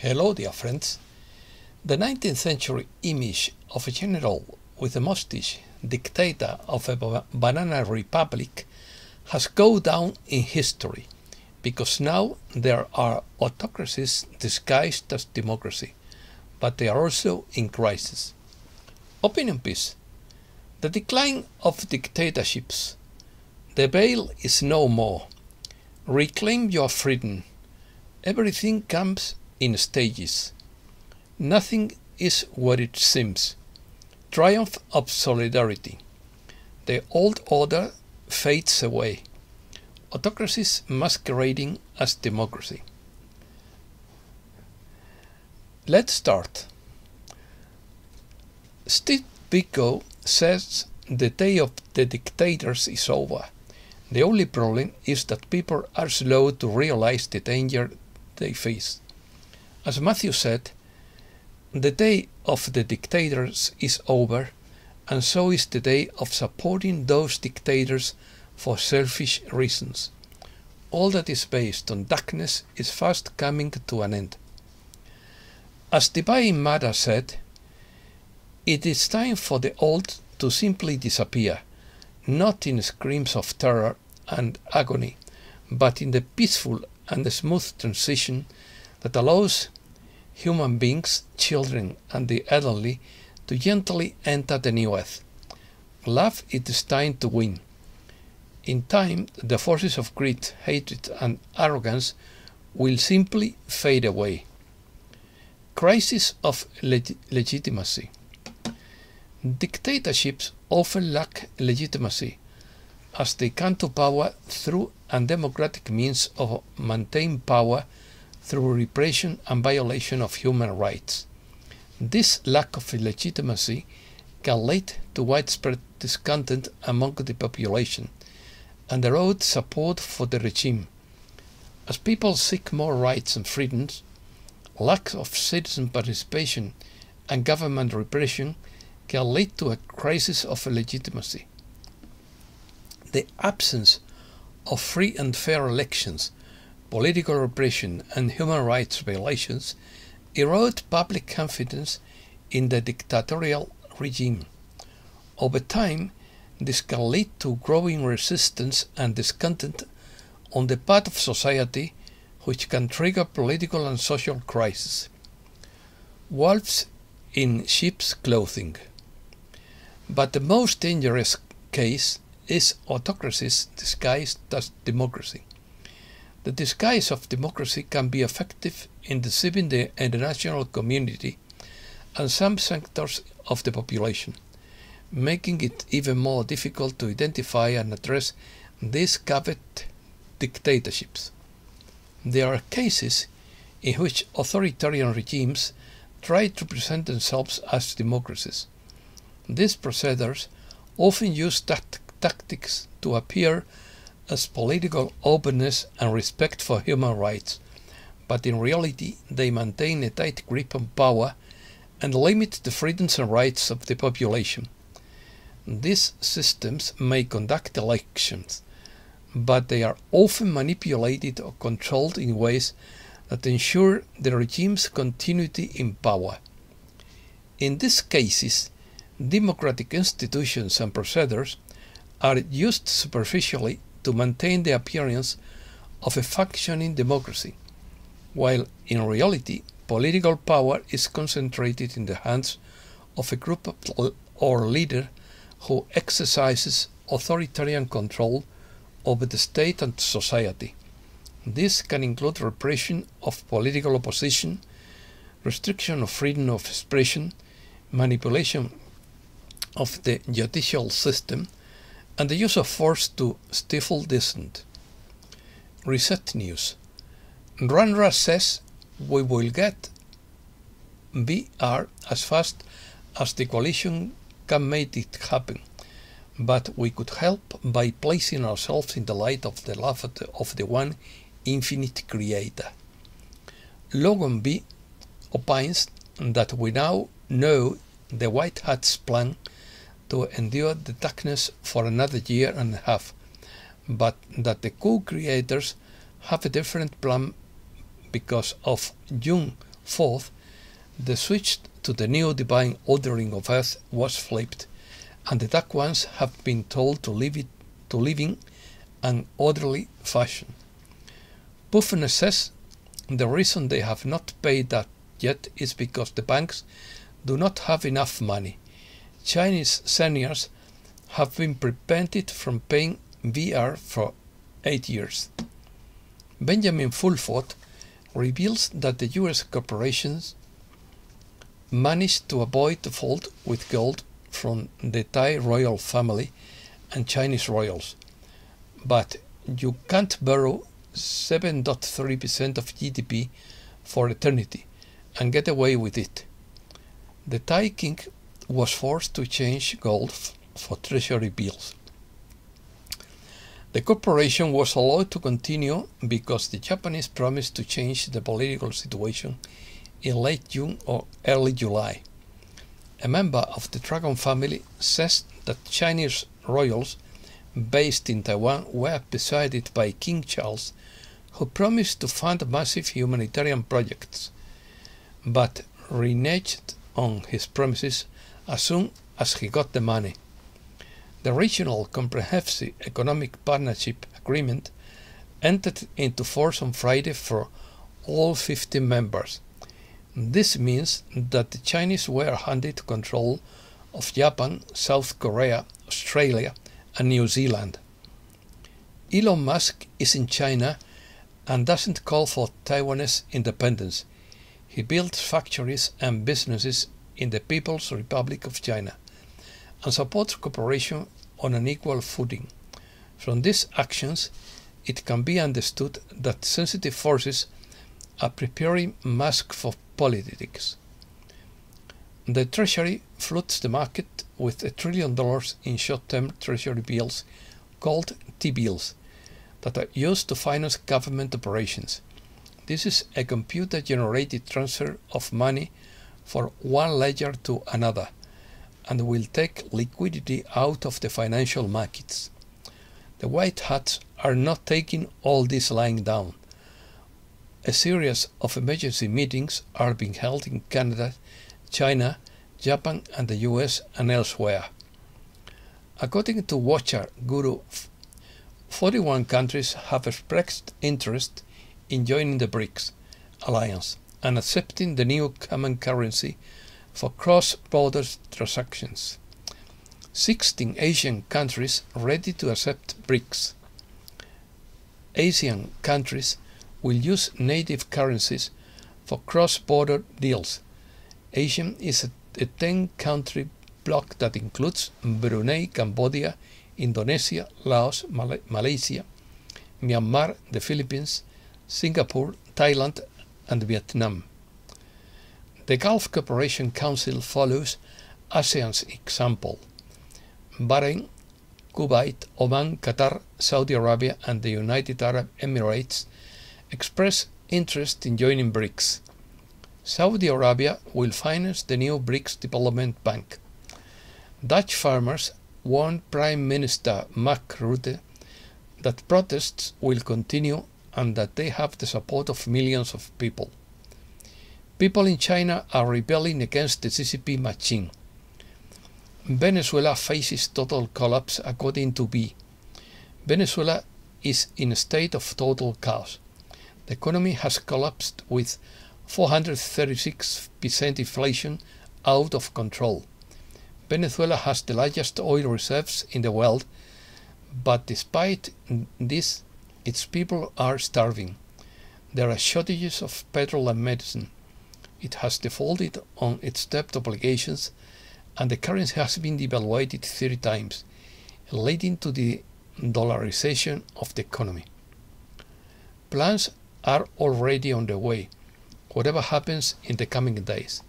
Hello, dear friends. The 19th century image of a general with a mustache, dictator of a banana republic, has gone down in history because now there are autocracies disguised as democracy, but they are also in crisis. Opinion piece. The decline of dictatorships. The veil is no more. Reclaim your freedom. Everything comes in stages. Nothing is what it seems. Triumph of solidarity. The old order fades away. Autocracies masquerading as democracy. Let's start. Steve Biko says the day of the dictators is over. The only problem is that people are slow to realize the danger they face. As Matthew said, the day of the dictators is over, and so is the day of supporting those dictators for selfish reasons. All that is based on darkness is fast coming to an end. As Divine Mother said, it is time for the old to simply disappear, not in screams of terror and agony, but in the peaceful and smooth transition that allows human beings, children, and the elderly to gently enter the new earth. Love it is time to win. In time, the forces of greed, hatred, and arrogance will simply fade away. Crisis of leg- legitimacy. Dictatorships often lack legitimacy as they come to power through undemocratic means of maintain power through repression and violation of human rights. This lack of legitimacy can lead to widespread discontent among the population and erode support for the regime. As people seek more rights and freedoms, lack of citizen participation and government repression can lead to a crisis of legitimacy. The absence of free and fair elections political repression, and human rights violations erode public confidence in the dictatorial regime. Over time, this can lead to growing resistance and discontent on the part of society, which can trigger political and social crises. Wolves in sheep's clothing. But the most dangerous case is autocracies disguised as democracy. The disguise of democracy can be effective in deceiving the international community and some sectors of the population, making it even more difficult to identify and address these covert dictatorships. There are cases in which authoritarian regimes try to present themselves as democracies. These procedures often use tact- tactics to appear as political openness and respect for human rights, but in reality they maintain a tight grip on power and limit the freedoms and rights of the population. These systems may conduct elections, but they are often manipulated or controlled in ways that ensure the regime's continuity in power. In these cases, democratic institutions and procedures are used superficially to maintain the appearance of a functioning democracy, while in reality political power is concentrated in the hands of a group or leader who exercises authoritarian control over the state and society. This can include repression of political opposition, restriction of freedom of expression, manipulation of the judicial system, and the use of force to stifle dissent. Reset News. Randra says we will get BR as fast as the coalition can make it happen, but we could help by placing ourselves in the light of the love of the one infinite creator. Logan B opines that we now know the White Hat's plan to endure the darkness for another year and a half, but that the co creators have a different plan because of June Fourth, the switch to the new divine ordering of earth was flipped, and the dark ones have been told to live it to live in an orderly fashion. Buffner says the reason they have not paid that yet is because the banks do not have enough money. Chinese seniors have been prevented from paying VR for eight years. Benjamin Fulford reveals that the US corporations managed to avoid default with gold from the Thai royal family and Chinese royals. But you can't borrow 7.3% of GDP for eternity and get away with it. The Thai king was forced to change gold for treasury bills. The corporation was allowed to continue because the Japanese promised to change the political situation in late June or early July. A member of the Dragon family says that Chinese royals based in Taiwan were persuaded by King Charles, who promised to fund massive humanitarian projects, but reneged on his promises as soon as he got the money. The Regional Comprehensive Economic Partnership Agreement entered into force on Friday for all 50 members. This means that the Chinese were handed control of Japan, South Korea, Australia, and New Zealand. Elon Musk is in China and doesn't call for Taiwanese independence. He builds factories and businesses in the People's Republic of China and supports cooperation on an equal footing. From these actions, it can be understood that sensitive forces are preparing Musk for politics. The Treasury floods the market with a trillion dollars in short term Treasury bills called T bills that are used to finance government operations. This is a computer generated transfer of money from one ledger to another and will take liquidity out of the financial markets. The white hats are not taking all this lying down. A series of emergency meetings are being held in Canada, China, Japan, and the US and elsewhere. According to Watcher Guru, 41 countries have expressed interest in joining the BRICS alliance and accepting the new common currency for cross-border transactions. 16 Asian countries ready to accept BRICS. ASEAN countries will use native currencies for cross-border deals. Asian is a, a 10-country bloc that includes Brunei, Cambodia, Indonesia, Laos, Mal Malaysia, Myanmar, the Philippines, Singapore, Thailand, and Vietnam. The Gulf Cooperation Council follows ASEAN's example. Bahrain, Kuwait, Oman, Qatar, Saudi Arabia, and the United Arab Emirates express interest in joining BRICS. Saudi Arabia will finance the new BRICS Development Bank. Dutch farmers warned Prime Minister Mark Rutte that protests will continue and that they have the support of millions of people. People in China are rebelling against the CCP machine. Venezuela faces total collapse according to B. Venezuela is in a state of total chaos. The economy has collapsed with 436% inflation out of control. Venezuela has the largest oil reserves in the world, but despite this, its people are starving. There are shortages of petrol and medicine. It has defaulted on its debt obligations and the currency has been devalued three times, leading to the dollarization of the economy. Plans are already on the way, whatever happens in the coming days.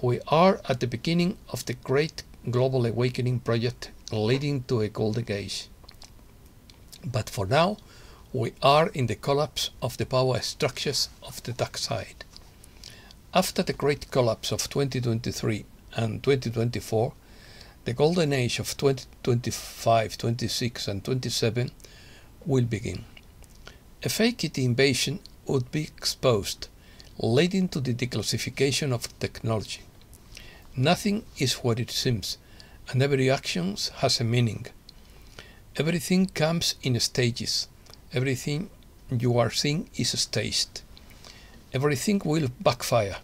We are at the beginning of the great global awakening project leading to a golden age. But for now, we are in the collapse of the power structures of the dark side. After the great collapse of 2023 and 2024, the golden age of 2025, 26, and 27 will begin. A fake invasion would be exposed, leading to the declassification of technology. Nothing is what it seems, and every action has a meaning. Everything comes in stages. Everything you are seeing is staged. Everything will backfire.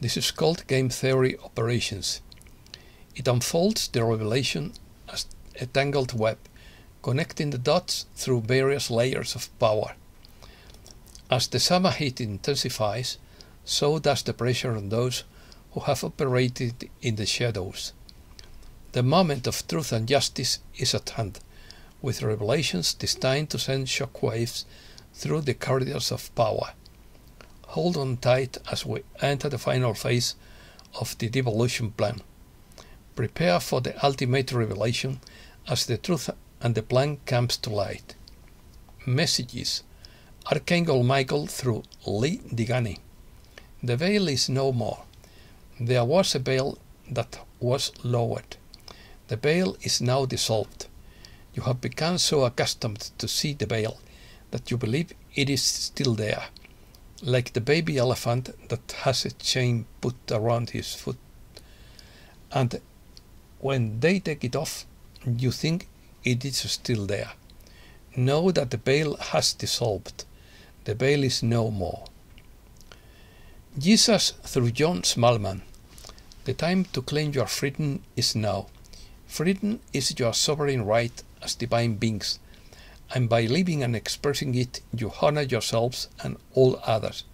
This is called game theory operations. It unfolds the revelation as a tangled web, connecting the dots through various layers of power. As the summer heat intensifies, so does the pressure on those who have operated in the shadows. The moment of truth and justice is at hand, with revelations destined to send shock waves through the corridors of power. Hold on tight as we enter the final phase of the devolution plan. Prepare for the ultimate revelation as the truth and the plan comes to light. Messages Archangel Michael through Lee Digani. The veil is no more. There was a veil that was lowered. The veil is now dissolved. You have become so accustomed to see the veil that you believe it is still there, like the baby elephant that has a chain put around his foot. And when they take it off, you think it is still there. Know that the veil has dissolved. The veil is no more. Jesus through John Smallman. The time to claim your freedom is now. Freedom is your sovereign right as divine beings, and by living and expressing it, you honor yourselves and all others.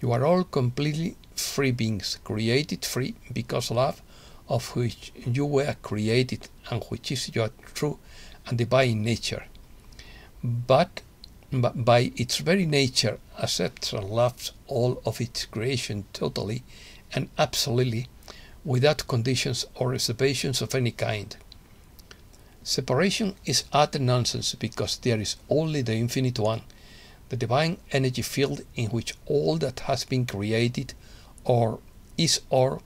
You are all completely free beings, created free because love, of which you were created and which is your true and divine nature. But by its very nature accepts and loves all of its creation totally and absolutely without conditions or reservations of any kind. Separation is utter nonsense because there is only the infinite one, the divine energy field in which all that has been created or is or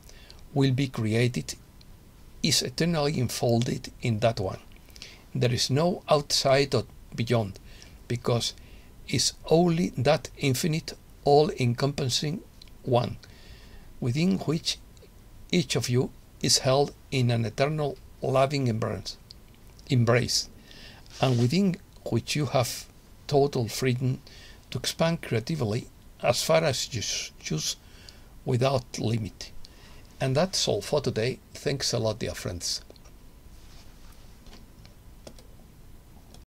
will be created is eternally enfolded in that one. There is no outside or beyond because it's only that infinite, all encompassing one, within which each of you is held in an eternal loving embrace, embrace, and within which you have total freedom to expand creatively as far as you choose without limit. And that's all for today. Thanks a lot, dear friends.